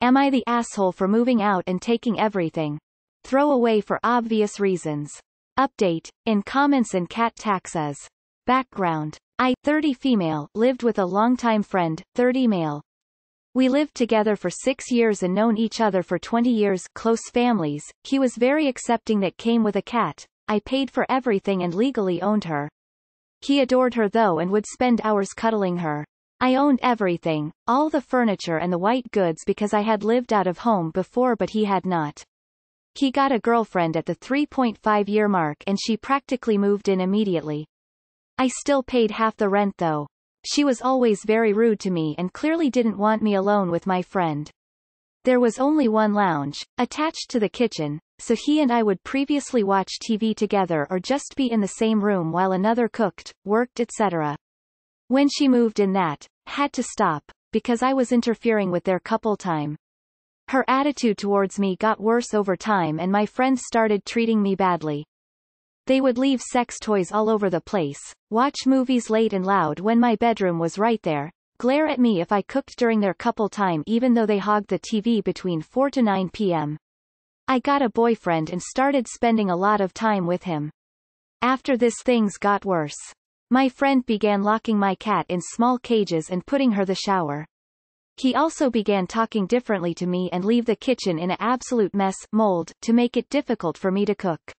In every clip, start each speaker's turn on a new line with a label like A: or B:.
A: Am I the asshole for moving out and taking everything? Throw away for obvious reasons. Update, in comments and cat taxes. Background. I, 30 female, lived with a longtime friend, 30 male. We lived together for six years and known each other for 20 years, close families. He was very accepting that came with a cat. I paid for everything and legally owned her. He adored her though and would spend hours cuddling her. I owned everything, all the furniture and the white goods because I had lived out of home before but he had not. He got a girlfriend at the 3.5 year mark and she practically moved in immediately. I still paid half the rent though. She was always very rude to me and clearly didn't want me alone with my friend. There was only one lounge, attached to the kitchen, so he and I would previously watch TV together or just be in the same room while another cooked, worked etc. When she moved in that, had to stop, because I was interfering with their couple time. Her attitude towards me got worse over time and my friends started treating me badly. They would leave sex toys all over the place, watch movies late and loud when my bedroom was right there, glare at me if I cooked during their couple time even though they hogged the TV between 4 to 9 p.m. I got a boyfriend and started spending a lot of time with him. After this things got worse. My friend began locking my cat in small cages and putting her the shower. He also began talking differently to me and leave the kitchen in a absolute mess mold to make it difficult for me to cook.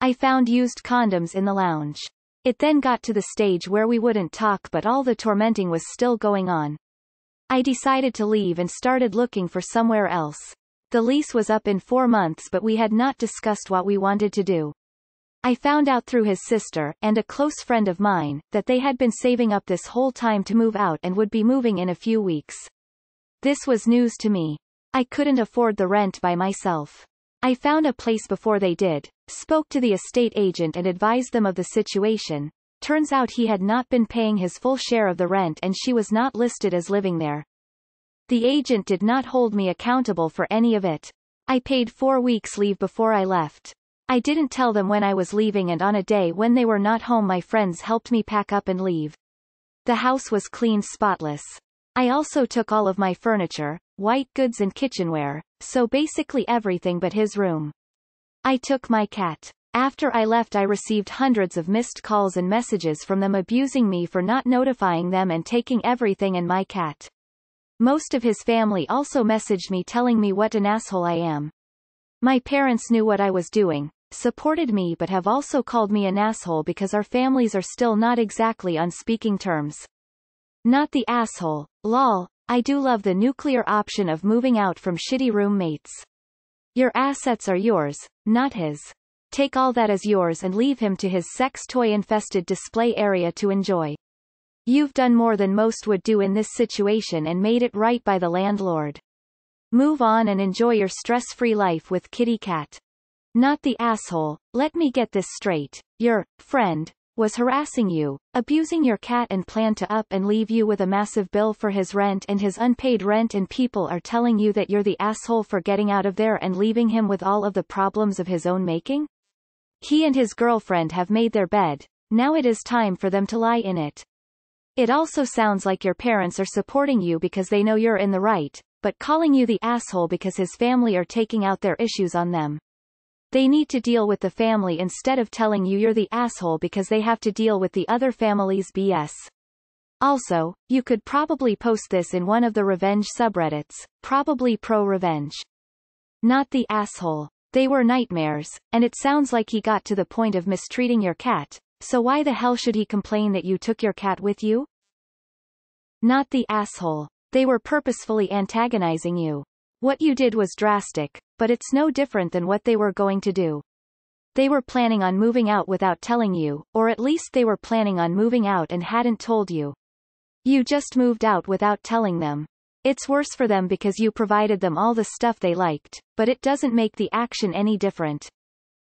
A: I found used condoms in the lounge. It then got to the stage where we wouldn't talk but all the tormenting was still going on. I decided to leave and started looking for somewhere else. The lease was up in four months but we had not discussed what we wanted to do. I found out through his sister, and a close friend of mine, that they had been saving up this whole time to move out and would be moving in a few weeks. This was news to me. I couldn't afford the rent by myself. I found a place before they did, spoke to the estate agent and advised them of the situation. Turns out he had not been paying his full share of the rent and she was not listed as living there. The agent did not hold me accountable for any of it. I paid four weeks leave before I left. I didn't tell them when I was leaving and on a day when they were not home my friends helped me pack up and leave. The house was clean spotless. I also took all of my furniture, white goods and kitchenware, so basically everything but his room. I took my cat. After I left I received hundreds of missed calls and messages from them abusing me for not notifying them and taking everything and my cat. Most of his family also messaged me telling me what an asshole I am. My parents knew what I was doing, supported me but have also called me an asshole because our families are still not exactly on speaking terms. Not the asshole, lol, I do love the nuclear option of moving out from shitty roommates. Your assets are yours, not his. Take all that as yours and leave him to his sex toy-infested display area to enjoy. You've done more than most would do in this situation and made it right by the landlord. Move on and enjoy your stress-free life with Kitty Cat. Not the asshole, let me get this straight. Your friend was harassing you, abusing your cat and planned to up and leave you with a massive bill for his rent and his unpaid rent and people are telling you that you're the asshole for getting out of there and leaving him with all of the problems of his own making? He and his girlfriend have made their bed, now it is time for them to lie in it. It also sounds like your parents are supporting you because they know you're in the right, but calling you the asshole because his family are taking out their issues on them. They need to deal with the family instead of telling you you're the asshole because they have to deal with the other family's BS. Also, you could probably post this in one of the revenge subreddits, probably pro-revenge. Not the asshole. They were nightmares, and it sounds like he got to the point of mistreating your cat, so why the hell should he complain that you took your cat with you? Not the asshole. They were purposefully antagonizing you. What you did was drastic, but it's no different than what they were going to do. They were planning on moving out without telling you, or at least they were planning on moving out and hadn't told you. You just moved out without telling them. It's worse for them because you provided them all the stuff they liked, but it doesn't make the action any different.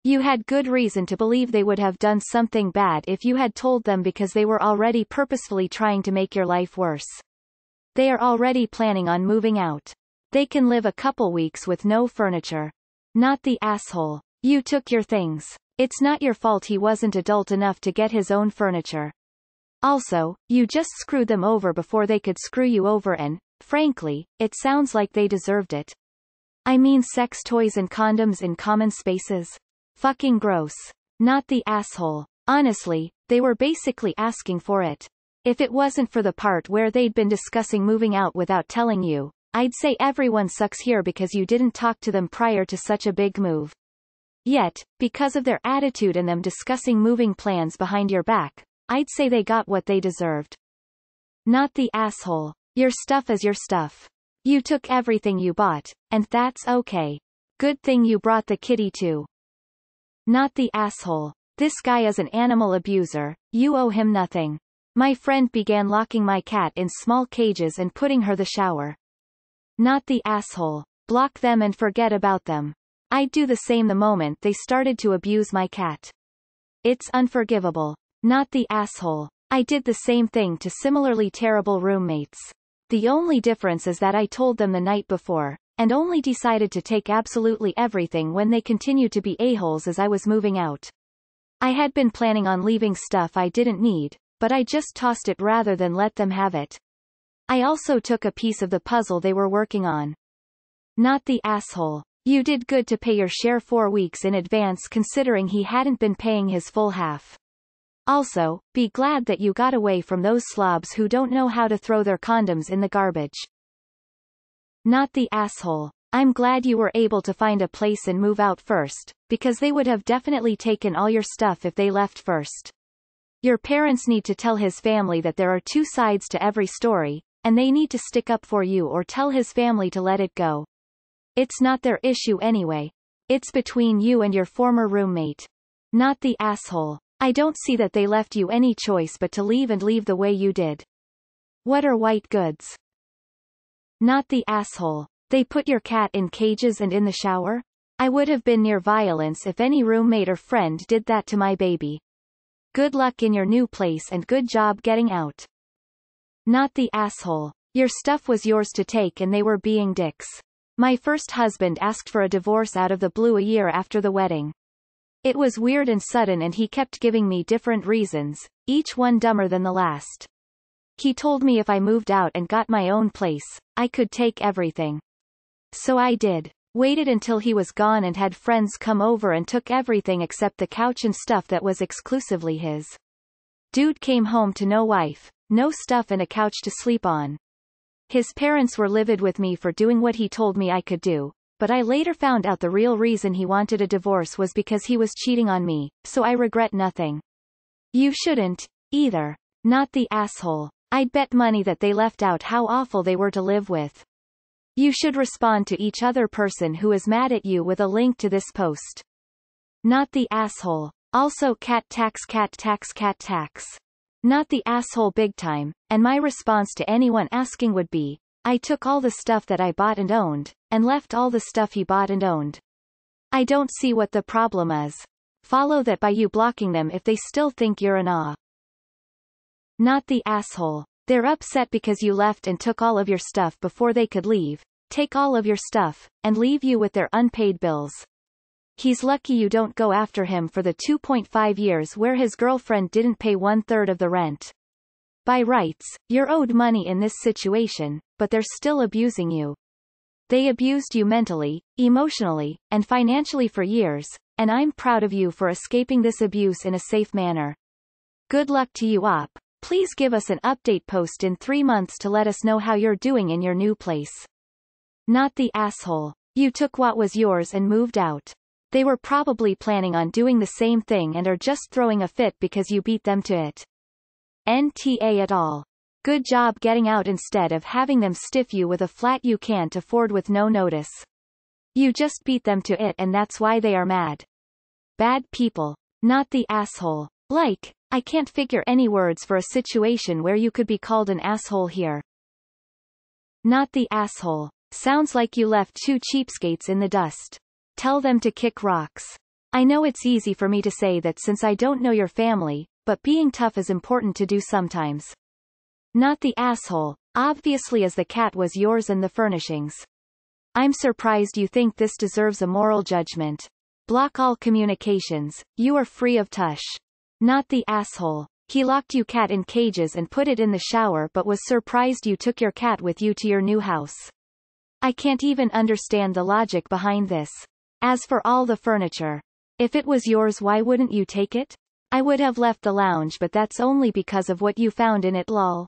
A: You had good reason to believe they would have done something bad if you had told them because they were already purposefully trying to make your life worse. They are already planning on moving out. They can live a couple weeks with no furniture. Not the asshole. You took your things. It's not your fault he wasn't adult enough to get his own furniture. Also, you just screwed them over before they could screw you over and, Frankly, it sounds like they deserved it. I mean sex toys and condoms in common spaces. Fucking gross. Not the asshole. Honestly, they were basically asking for it. If it wasn't for the part where they'd been discussing moving out without telling you, I'd say everyone sucks here because you didn't talk to them prior to such a big move. Yet, because of their attitude and them discussing moving plans behind your back, I'd say they got what they deserved. Not the asshole. Your stuff is your stuff. You took everything you bought, and that's okay. Good thing you brought the kitty too. Not the asshole. This guy is an animal abuser, you owe him nothing. My friend began locking my cat in small cages and putting her the shower. Not the asshole. Block them and forget about them. I'd do the same the moment they started to abuse my cat. It's unforgivable. Not the asshole. I did the same thing to similarly terrible roommates. The only difference is that I told them the night before, and only decided to take absolutely everything when they continued to be a-holes as I was moving out. I had been planning on leaving stuff I didn't need, but I just tossed it rather than let them have it. I also took a piece of the puzzle they were working on. Not the asshole. You did good to pay your share four weeks in advance considering he hadn't been paying his full half. Also, be glad that you got away from those slobs who don't know how to throw their condoms in the garbage. Not the asshole. I'm glad you were able to find a place and move out first, because they would have definitely taken all your stuff if they left first. Your parents need to tell his family that there are two sides to every story, and they need to stick up for you or tell his family to let it go. It's not their issue anyway. It's between you and your former roommate. Not the asshole. I don't see that they left you any choice but to leave and leave the way you did. What are white goods? Not the asshole. They put your cat in cages and in the shower? I would have been near violence if any roommate or friend did that to my baby. Good luck in your new place and good job getting out. Not the asshole. Your stuff was yours to take and they were being dicks. My first husband asked for a divorce out of the blue a year after the wedding. It was weird and sudden and he kept giving me different reasons, each one dumber than the last. He told me if I moved out and got my own place, I could take everything. So I did. Waited until he was gone and had friends come over and took everything except the couch and stuff that was exclusively his. Dude came home to no wife, no stuff and a couch to sleep on. His parents were livid with me for doing what he told me I could do, but I later found out the real reason he wanted a divorce was because he was cheating on me, so I regret nothing. You shouldn't, either. Not the asshole. I'd bet money that they left out how awful they were to live with. You should respond to each other person who is mad at you with a link to this post. Not the asshole. Also cat tax cat tax cat tax. Not the asshole big time, and my response to anyone asking would be, I took all the stuff that I bought and owned, and left all the stuff he bought and owned. I don't see what the problem is. Follow that by you blocking them if they still think you're an ah. Not the asshole. They're upset because you left and took all of your stuff before they could leave, take all of your stuff, and leave you with their unpaid bills. He's lucky you don't go after him for the 2.5 years where his girlfriend didn't pay one-third of the rent. By rights, you're owed money in this situation, but they're still abusing you. They abused you mentally, emotionally, and financially for years, and I'm proud of you for escaping this abuse in a safe manner. Good luck to you op. Please give us an update post in three months to let us know how you're doing in your new place. Not the asshole. You took what was yours and moved out. They were probably planning on doing the same thing and are just throwing a fit because you beat them to it. NTA at all. Good job getting out instead of having them stiff you with a flat you can't afford with no notice. You just beat them to it and that's why they are mad. Bad people. Not the asshole. Like, I can't figure any words for a situation where you could be called an asshole here. Not the asshole. Sounds like you left two cheapskates in the dust. Tell them to kick rocks. I know it's easy for me to say that since I don't know your family, but being tough is important to do sometimes. Not the asshole, obviously as the cat was yours and the furnishings. I'm surprised you think this deserves a moral judgment. Block all communications, you are free of tush. Not the asshole. He locked you cat in cages and put it in the shower but was surprised you took your cat with you to your new house. I can't even understand the logic behind this. As for all the furniture. If it was yours why wouldn't you take it? I would have left the lounge but that's only because of what you found in it lol.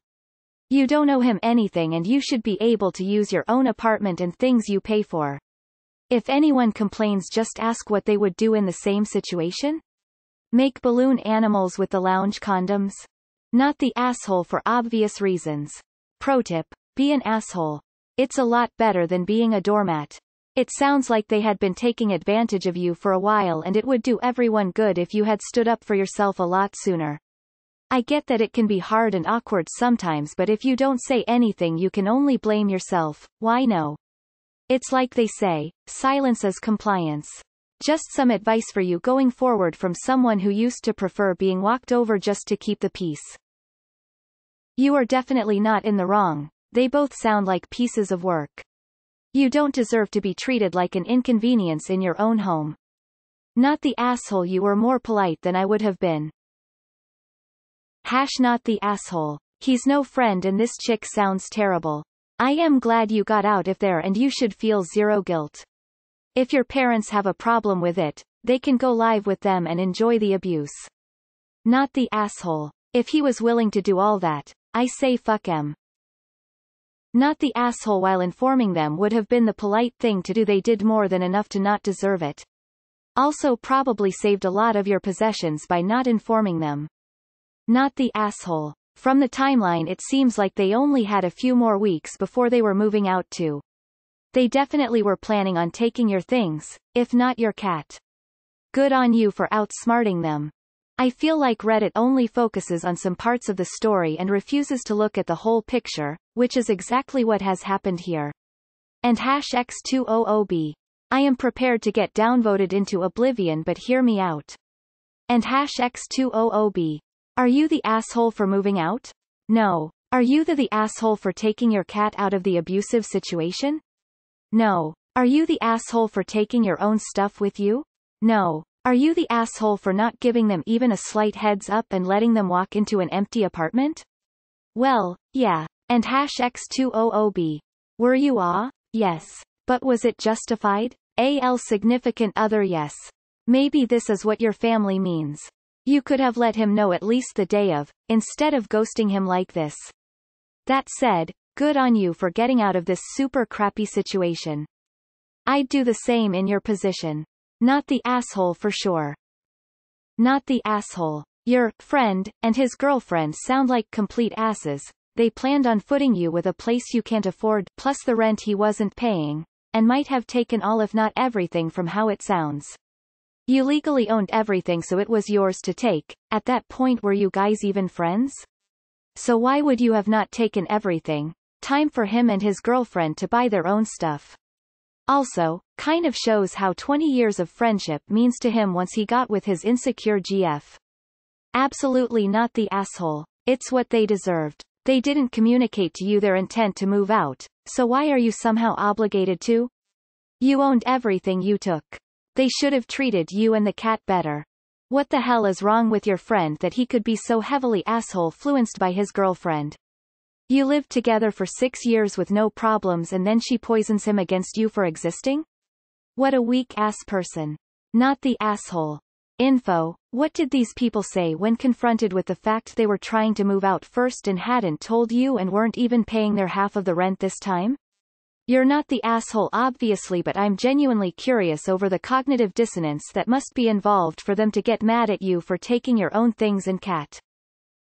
A: You don't owe him anything and you should be able to use your own apartment and things you pay for. If anyone complains just ask what they would do in the same situation? Make balloon animals with the lounge condoms? Not the asshole for obvious reasons. Pro tip. Be an asshole. It's a lot better than being a doormat. It sounds like they had been taking advantage of you for a while and it would do everyone good if you had stood up for yourself a lot sooner. I get that it can be hard and awkward sometimes but if you don't say anything you can only blame yourself, why no? It's like they say, silence is compliance. Just some advice for you going forward from someone who used to prefer being walked over just to keep the peace. You are definitely not in the wrong, they both sound like pieces of work. You don't deserve to be treated like an inconvenience in your own home. Not the asshole you were more polite than I would have been. Hash not the asshole. He's no friend and this chick sounds terrible. I am glad you got out if there and you should feel zero guilt. If your parents have a problem with it, they can go live with them and enjoy the abuse. Not the asshole. If he was willing to do all that, I say fuck him. Not the asshole while informing them would have been the polite thing to do they did more than enough to not deserve it. Also probably saved a lot of your possessions by not informing them. Not the asshole. From the timeline it seems like they only had a few more weeks before they were moving out too. They definitely were planning on taking your things, if not your cat. Good on you for outsmarting them. I feel like Reddit only focuses on some parts of the story and refuses to look at the whole picture, which is exactly what has happened here. And hash x200b. I am prepared to get downvoted into oblivion but hear me out. And hash x200b. Are you the asshole for moving out? No. Are you the, the asshole for taking your cat out of the abusive situation? No. Are you the asshole for taking your own stuff with you? No. Are you the asshole for not giving them even a slight heads up and letting them walk into an empty apartment? Well, yeah. And hash x200b. Were you ah? Yes. But was it justified? AL significant other yes. Maybe this is what your family means. You could have let him know at least the day of, instead of ghosting him like this. That said, good on you for getting out of this super crappy situation. I'd do the same in your position. Not the asshole for sure. Not the asshole. Your friend and his girlfriend sound like complete asses. They planned on footing you with a place you can't afford plus the rent he wasn't paying, and might have taken all if not everything from how it sounds. You legally owned everything so it was yours to take, at that point were you guys even friends? So why would you have not taken everything? Time for him and his girlfriend to buy their own stuff. Also, kind of shows how 20 years of friendship means to him once he got with his insecure GF. Absolutely not the asshole. It's what they deserved. They didn't communicate to you their intent to move out, so why are you somehow obligated to? You owned everything you took. They should have treated you and the cat better. What the hell is wrong with your friend that he could be so heavily asshole fluenced by his girlfriend? You lived together for six years with no problems and then she poisons him against you for existing? What a weak ass person. Not the asshole. Info, what did these people say when confronted with the fact they were trying to move out first and hadn't told you and weren't even paying their half of the rent this time? You're not the asshole obviously but I'm genuinely curious over the cognitive dissonance that must be involved for them to get mad at you for taking your own things and cat.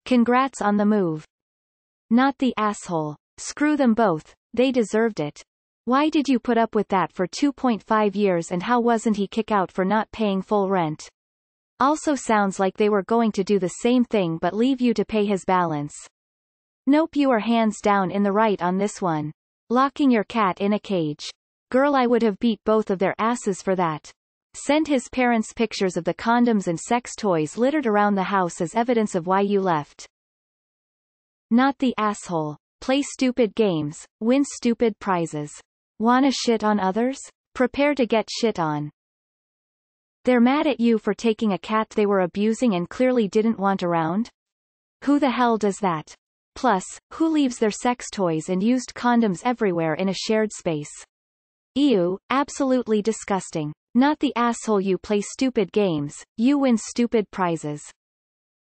A: Congrats on the move. Not the asshole. Screw them both, they deserved it. Why did you put up with that for 2.5 years and how wasn't he kick out for not paying full rent? Also sounds like they were going to do the same thing but leave you to pay his balance. Nope you are hands down in the right on this one. Locking your cat in a cage. Girl I would have beat both of their asses for that. Send his parents pictures of the condoms and sex toys littered around the house as evidence of why you left. Not the asshole. Play stupid games, win stupid prizes. Wanna shit on others? Prepare to get shit on. They're mad at you for taking a cat they were abusing and clearly didn't want around? Who the hell does that? Plus, who leaves their sex toys and used condoms everywhere in a shared space? Ew, absolutely disgusting. Not the asshole you play stupid games, you win stupid prizes.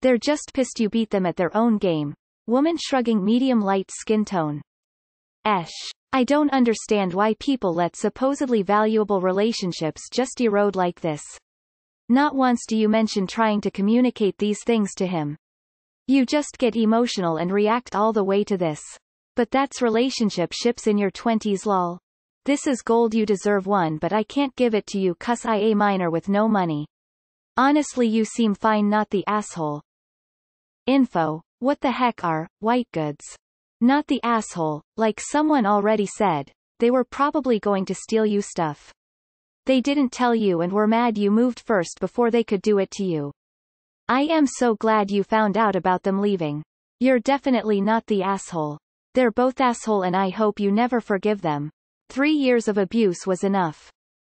A: They're just pissed you beat them at their own game. Woman shrugging medium light skin tone. Esh. I don't understand why people let supposedly valuable relationships just erode like this. Not once do you mention trying to communicate these things to him. You just get emotional and react all the way to this. But that's relationship ships in your 20s lol. This is gold you deserve one but I can't give it to you cuss I a minor with no money. Honestly you seem fine not the asshole. Info. What the heck are, white goods? Not the asshole, like someone already said, they were probably going to steal you stuff. They didn't tell you and were mad you moved first before they could do it to you. I am so glad you found out about them leaving. You're definitely not the asshole. They're both asshole and I hope you never forgive them. Three years of abuse was enough.